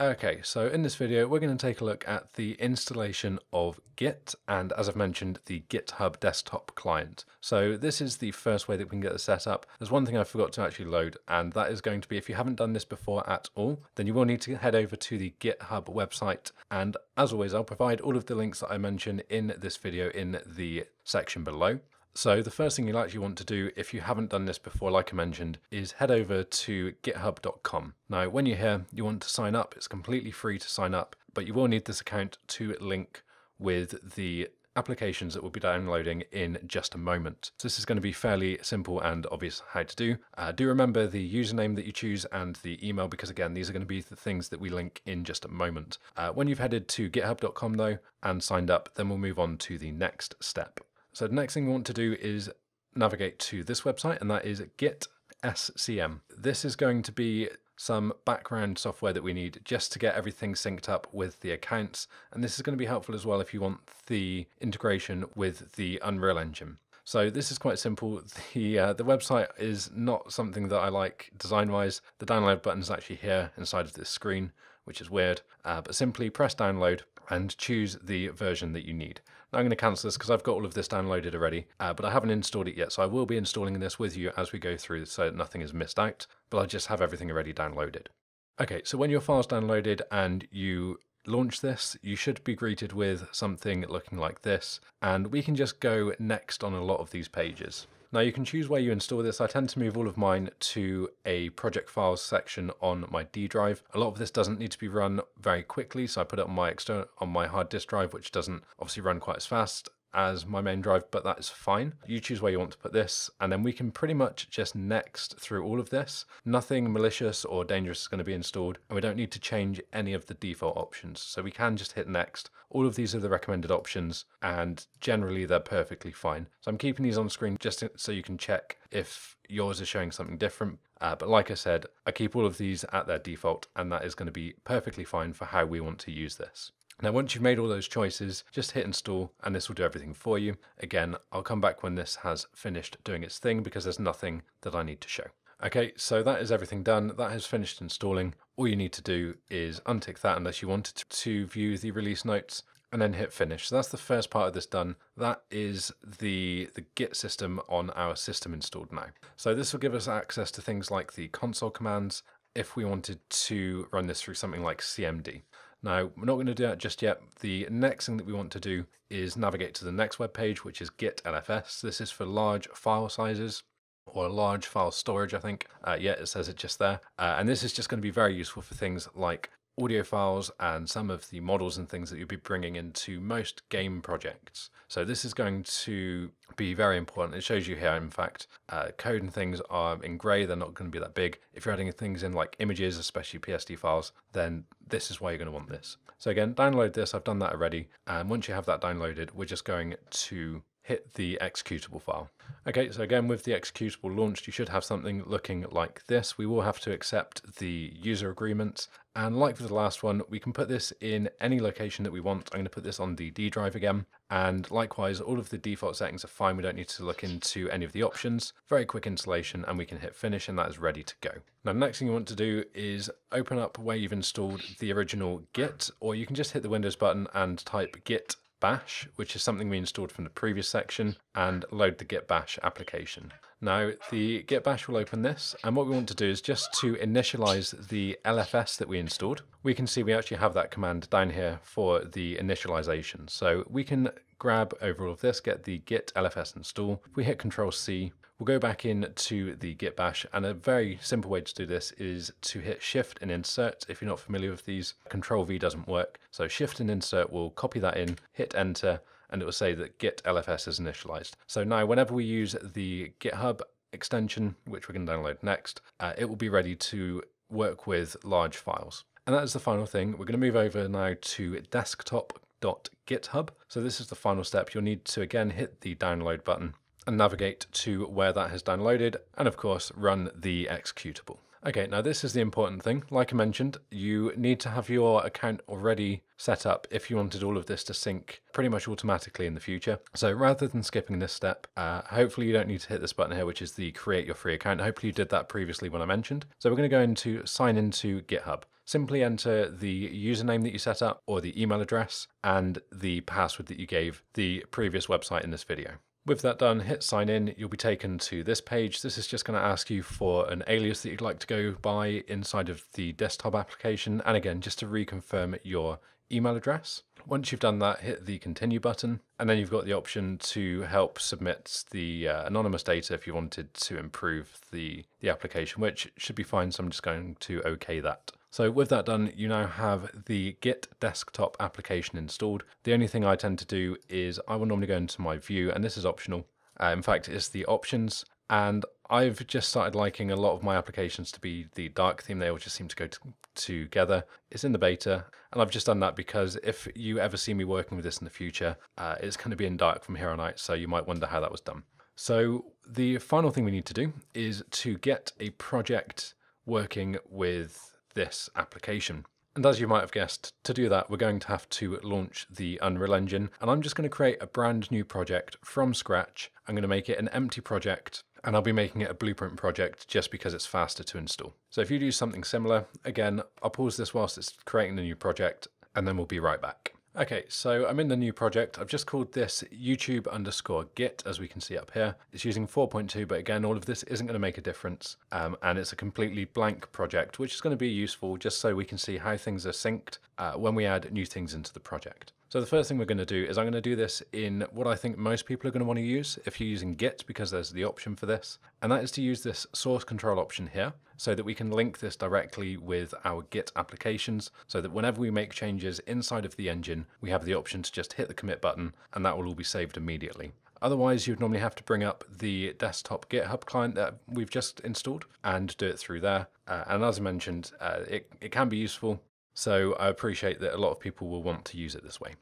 Okay, so in this video, we're going to take a look at the installation of Git and, as I've mentioned, the GitHub desktop client. So this is the first way that we can get the setup. There's one thing I forgot to actually load, and that is going to be if you haven't done this before at all, then you will need to head over to the GitHub website. And as always, I'll provide all of the links that I mention in this video in the section below. So the first thing you'll actually want to do if you haven't done this before, like I mentioned, is head over to github.com. Now, when you're here, you want to sign up. It's completely free to sign up, but you will need this account to link with the applications that we'll be downloading in just a moment. So this is going to be fairly simple and obvious how to do. Uh, do remember the username that you choose and the email because again, these are going to be the things that we link in just a moment. Uh, when you've headed to github.com though and signed up, then we'll move on to the next step. So the next thing we want to do is navigate to this website, and that is Git SCM. This is going to be some background software that we need just to get everything synced up with the accounts. And this is going to be helpful as well if you want the integration with the Unreal Engine. So this is quite simple. The uh, the website is not something that I like design-wise. The download button is actually here inside of this screen, which is weird. Uh, but simply press download and choose the version that you need. Now I'm going to cancel this because I've got all of this downloaded already, uh, but I haven't installed it yet, so I will be installing this with you as we go through so that nothing is missed out, but I just have everything already downloaded. Okay, so when your file's downloaded and you launch this, you should be greeted with something looking like this, and we can just go next on a lot of these pages. Now you can choose where you install this. I tend to move all of mine to a project files section on my D drive. A lot of this doesn't need to be run very quickly, so I put it on my external on my hard disk drive, which doesn't obviously run quite as fast as my main drive, but that is fine. You choose where you want to put this, and then we can pretty much just next through all of this. Nothing malicious or dangerous is going to be installed, and we don't need to change any of the default options. So we can just hit next. All of these are the recommended options, and generally they're perfectly fine. So I'm keeping these on screen just so you can check if yours is showing something different. Uh, but like I said, I keep all of these at their default, and that is going to be perfectly fine for how we want to use this. Now, once you've made all those choices, just hit install and this will do everything for you. Again, I'll come back when this has finished doing its thing because there's nothing that I need to show. Okay, so that is everything done. That has finished installing. All you need to do is untick that unless you wanted to view the release notes and then hit finish. So that's the first part of this done. That is the, the Git system on our system installed now. So this will give us access to things like the console commands if we wanted to run this through something like CMD. Now, we're not going to do that just yet. The next thing that we want to do is navigate to the next web page, which is Git LFS. This is for large file sizes or large file storage, I think. Uh, yeah, it says it just there. Uh, and this is just going to be very useful for things like audio files and some of the models and things that you'll be bringing into most game projects. So this is going to be very important. It shows you here, in fact, uh, code and things are in gray. They're not going to be that big. If you're adding things in like images, especially PSD files, then this is why you're going to want this. So again, download this. I've done that already. And once you have that downloaded, we're just going to hit the executable file. Okay, so again, with the executable launched, you should have something looking like this. We will have to accept the user agreements. And like with the last one, we can put this in any location that we want. I'm going to put this on the D drive again. And likewise, all of the default settings are fine. We don't need to look into any of the options. Very quick installation and we can hit finish and that is ready to go. Now, the next thing you want to do is open up where you've installed the original Git, or you can just hit the Windows button and type git bash, which is something we installed from the previous section, and load the git bash application. Now, the git bash will open this, and what we want to do is just to initialize the LFS that we installed. We can see we actually have that command down here for the initialization. So we can grab over all of this, get the git LFS install. If we hit Control C, We'll go back into the git bash and a very simple way to do this is to hit shift and insert. If you're not familiar with these, control V doesn't work. So shift and insert will copy that in, hit enter, and it will say that git LFS is initialized. So now whenever we use the GitHub extension, which we can download next, uh, it will be ready to work with large files. And that is the final thing. We're going to move over now to desktop.github. So this is the final step. You'll need to again hit the download button and navigate to where that has downloaded, and of course run the executable. Okay, now this is the important thing. Like I mentioned, you need to have your account already set up if you wanted all of this to sync pretty much automatically in the future. So rather than skipping this step, uh, hopefully you don't need to hit this button here, which is the create your free account. Hopefully you did that previously when I mentioned. So we're going to go into sign into GitHub. simply enter the username that you set up or the email address and the password that you gave the previous website in this video. With that done, hit sign in, you'll be taken to this page. This is just going to ask you for an alias that you'd like to go by inside of the desktop application. And again, just to reconfirm your email address. Once you've done that, hit the continue button, and then you've got the option to help submit the uh, anonymous data if you wanted to improve the, the application, which should be fine. So I'm just going to OK that. So with that done, you now have the Git desktop application installed. The only thing I tend to do is I will normally go into my view, and this is optional. Uh, in fact, it's the options, and I've just started liking a lot of my applications to be the dark theme. They all just seem to go together. It's in the beta, and I've just done that because if you ever see me working with this in the future, uh, it's going to be in dark from here on out, so you might wonder how that was done. So the final thing we need to do is to get a project working with this application. And as you might have guessed, to do that, we're going to have to launch the Unreal Engine. And I'm just going to create a brand new project from scratch. I'm going to make it an empty project and I'll be making it a blueprint project just because it's faster to install. So if you do something similar, again, I'll pause this whilst it's creating the new project and then we'll be right back. Okay, so I'm in the new project. I've just called this YouTube underscore Git, as we can see up here. It's using 4.2, but again, all of this isn't going to make a difference. Um, and it's a completely blank project, which is going to be useful just so we can see how things are synced uh, when we add new things into the project. So the first thing we're going to do is I'm going to do this in what I think most people are going to want to use if you're using Git because there's the option for this. And that is to use this source control option here so that we can link this directly with our Git applications so that whenever we make changes inside of the engine, we have the option to just hit the commit button and that will all be saved immediately. Otherwise, you'd normally have to bring up the desktop GitHub client that we've just installed and do it through there. Uh, and as I mentioned, uh, it, it can be useful. So I appreciate that a lot of people will want to use it this way.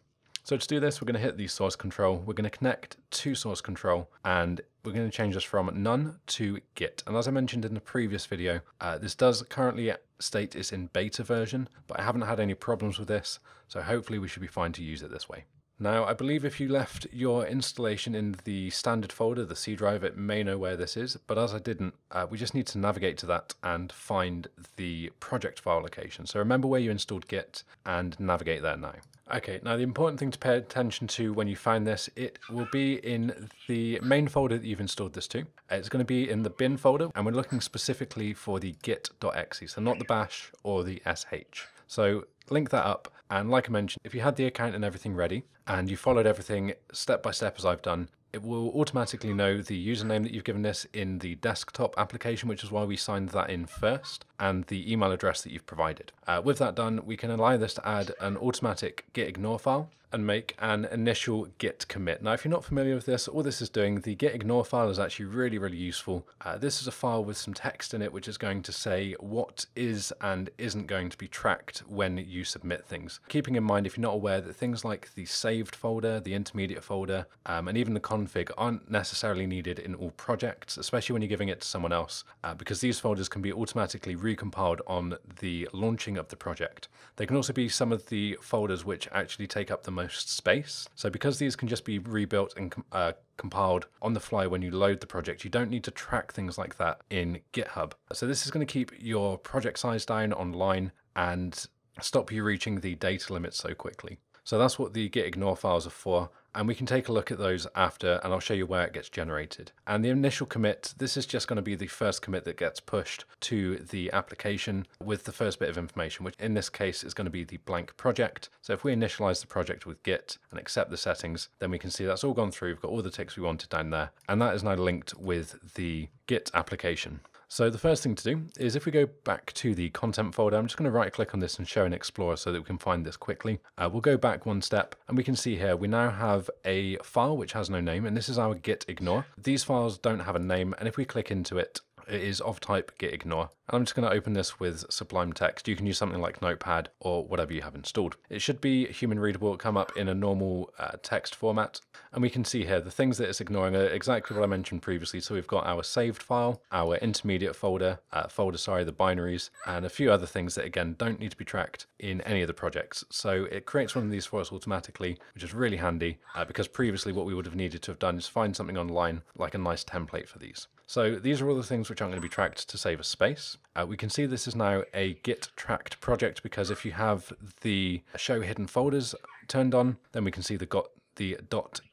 So to do this, we're going to hit the source control. We're going to connect to source control and we're going to change this from none to git. And as I mentioned in the previous video, uh, this does currently state it's in beta version, but I haven't had any problems with this. So hopefully we should be fine to use it this way. Now, I believe if you left your installation in the standard folder, the C drive, it may know where this is, but as I didn't, uh, we just need to navigate to that and find the project file location. So remember where you installed Git and navigate there now. Okay, now the important thing to pay attention to when you find this, it will be in the main folder that you've installed this to. It's going to be in the bin folder, and we're looking specifically for the git.exe, so not the bash or the sh. So link that up. And like I mentioned, if you had the account and everything ready and you followed everything step by step as I've done, it will automatically know the username that you've given this in the desktop application, which is why we signed that in first, and the email address that you've provided. Uh, with that done, we can allow this to add an automatic gitignore file and make an initial git commit. Now, if you're not familiar with this, all this is doing, the git ignore file is actually really, really useful. Uh, this is a file with some text in it, which is going to say what is and isn't going to be tracked when you submit things. Keeping in mind, if you're not aware that things like the saved folder, the intermediate folder, um, and even the config aren't necessarily needed in all projects, especially when you're giving it to someone else, uh, because these folders can be automatically recompiled on the launching of the project. They can also be some of the folders which actually take up the most space. So because these can just be rebuilt and uh, compiled on the fly when you load the project, you don't need to track things like that in GitHub. So this is going to keep your project size down online and stop you reaching the data limit so quickly. So that's what the git ignore files are for and we can take a look at those after and I'll show you where it gets generated. And the initial commit, this is just going to be the first commit that gets pushed to the application with the first bit of information, which in this case is going to be the blank project. So if we initialize the project with git and accept the settings, then we can see that's all gone through. We've got all the ticks we wanted down there. And that is now linked with the git application. So the first thing to do is if we go back to the content folder, I'm just going to right click on this and show in Explorer so that we can find this quickly. Uh, we'll go back one step and we can see here we now have a file which has no name and this is our git ignore. These files don't have a name and if we click into it, it is of type git ignore. And I'm just going to open this with Sublime Text. You can use something like Notepad or whatever you have installed. It should be human readable, come up in a normal uh, text format. And we can see here the things that it's ignoring are exactly what I mentioned previously. So we've got our saved file, our intermediate folder, uh, folder, sorry, the binaries, and a few other things that again don't need to be tracked in any of the projects. So it creates one of these for us automatically, which is really handy uh, because previously what we would have needed to have done is find something online like a nice template for these. So these are all the things which aren't going to be tracked to save us space. Uh, we can see this is now a Git tracked project because if you have the show hidden folders turned on, then we can see the got the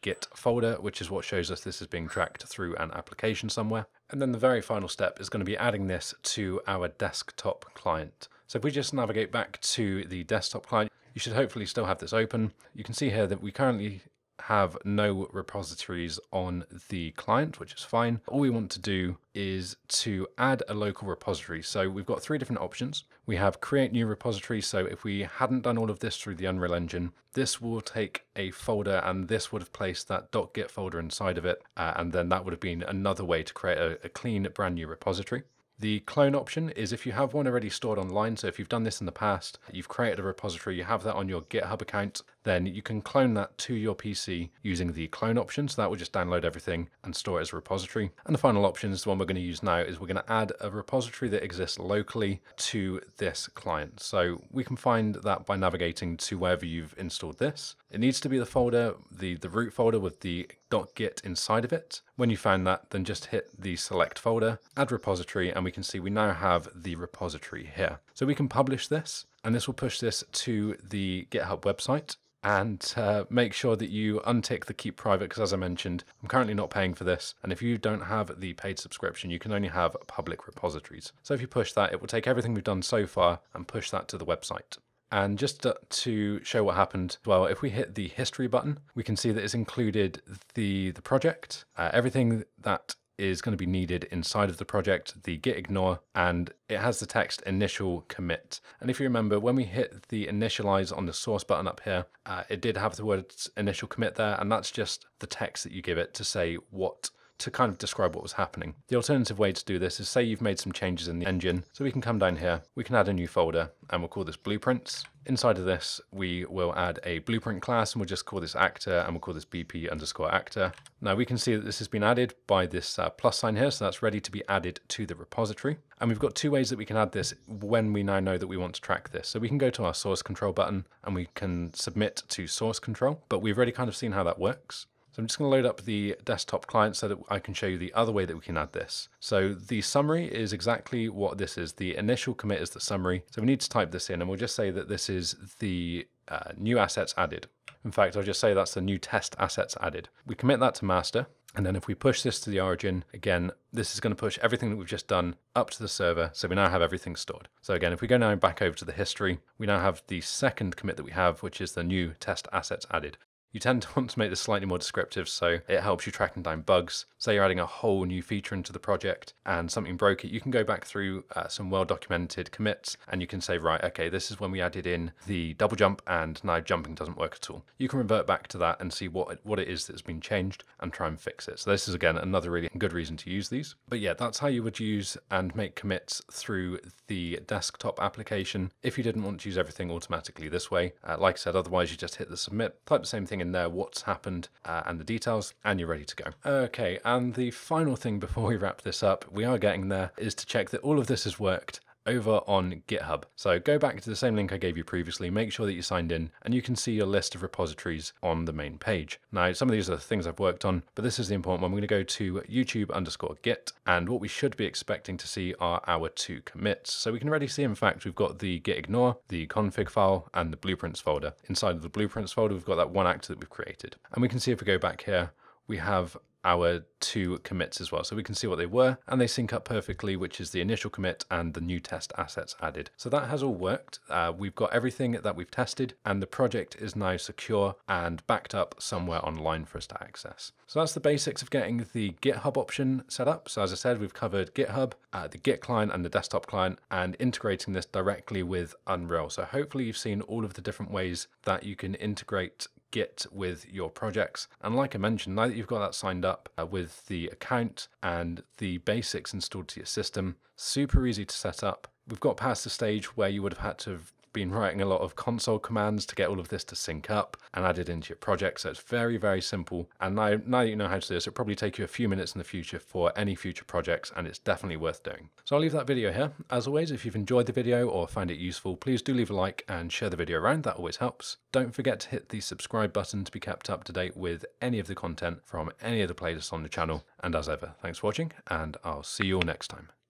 .git folder, which is what shows us this is being tracked through an application somewhere. And then the very final step is going to be adding this to our desktop client. So if we just navigate back to the desktop client, you should hopefully still have this open. You can see here that we currently have no repositories on the client, which is fine. All we want to do is to add a local repository. So we've got three different options. We have create new repository. So if we hadn't done all of this through the Unreal Engine, this will take a folder and this would have placed that .git folder inside of it. Uh, and then that would have been another way to create a, a clean brand new repository. The clone option is if you have one already stored online, so if you've done this in the past, you've created a repository, you have that on your GitHub account, then you can clone that to your PC using the clone option. So that will just download everything and store it as a repository. And the final option is the one we're going to use now is we're going to add a repository that exists locally to this client. So we can find that by navigating to wherever you've installed this. It needs to be the folder, the, the root folder with the .git inside of it. When you find that, then just hit the select folder, add repository, and we can see we now have the repository here. So we can publish this, and this will push this to the GitHub website and uh, make sure that you untick the keep private because as I mentioned, I'm currently not paying for this. And if you don't have the paid subscription, you can only have public repositories. So if you push that, it will take everything we've done so far and push that to the website. And just to show what happened, well, if we hit the history button, we can see that it's included the, the project, uh, everything that is going to be needed inside of the project, the git ignore, and it has the text initial commit. And if you remember, when we hit the initialize on the source button up here, uh, it did have the words initial commit there, and that's just the text that you give it to say what to kind of describe what was happening. The alternative way to do this is say you've made some changes in the engine. So we can come down here, we can add a new folder and we'll call this blueprints. Inside of this, we will add a blueprint class and we'll just call this actor and we'll call this BP underscore actor. Now we can see that this has been added by this uh, plus sign here. So that's ready to be added to the repository. And we've got two ways that we can add this when we now know that we want to track this. So we can go to our source control button and we can submit to source control, but we've already kind of seen how that works. So I'm just going to load up the desktop client so that I can show you the other way that we can add this. So the summary is exactly what this is. The initial commit is the summary. So we need to type this in and we'll just say that this is the uh, new assets added. In fact, I'll just say that's the new test assets added. We commit that to master. And then if we push this to the origin, again, this is going to push everything that we've just done up to the server. So we now have everything stored. So again, if we go now back over to the history, we now have the second commit that we have, which is the new test assets added. You tend to want to make this slightly more descriptive so it helps you tracking down bugs. Say you're adding a whole new feature into the project and something broke it, you can go back through uh, some well documented commits and you can say, right, okay, this is when we added in the double jump and now jumping doesn't work at all. You can revert back to that and see what, what it is that's been changed and try and fix it. So this is again another really good reason to use these. But yeah, that's how you would use and make commits through the desktop application if you didn't want to use everything automatically this way. Uh, like I said, otherwise you just hit the submit, type the same thing in there what's happened uh, and the details, and you're ready to go. Okay, and the final thing before we wrap this up, we are getting there, is to check that all of this has worked over on GitHub. So go back to the same link I gave you previously, make sure that you signed in, and you can see your list of repositories on the main page. Now, some of these are the things I've worked on, but this is the important one. We're going to go to YouTube underscore Git, and what we should be expecting to see are our two commits. So we can already see, in fact, we've got the git ignore, the config file, and the blueprints folder. Inside of the blueprints folder, we've got that one actor that we've created. And we can see if we go back here, we have our two commits as well. So we can see what they were and they sync up perfectly, which is the initial commit and the new test assets added. So that has all worked. Uh, we've got everything that we've tested and the project is now secure and backed up somewhere online for us to access. So that's the basics of getting the GitHub option set up. So as I said, we've covered GitHub, uh, the Git client and the desktop client and integrating this directly with Unreal. So hopefully you've seen all of the different ways that you can integrate Git with your projects. And like I mentioned, now that you've got that signed up uh, with the account and the basics installed to your system, super easy to set up. We've got past the stage where you would have had to been writing a lot of console commands to get all of this to sync up and add it into your project. So it's very, very simple. And now, now that you know how to do this, it'll probably take you a few minutes in the future for any future projects, and it's definitely worth doing. So I'll leave that video here. As always, if you've enjoyed the video or find it useful, please do leave a like and share the video around. That always helps. Don't forget to hit the subscribe button to be kept up to date with any of the content from any of the playlists on the channel. And as ever, thanks for watching, and I'll see you all next time.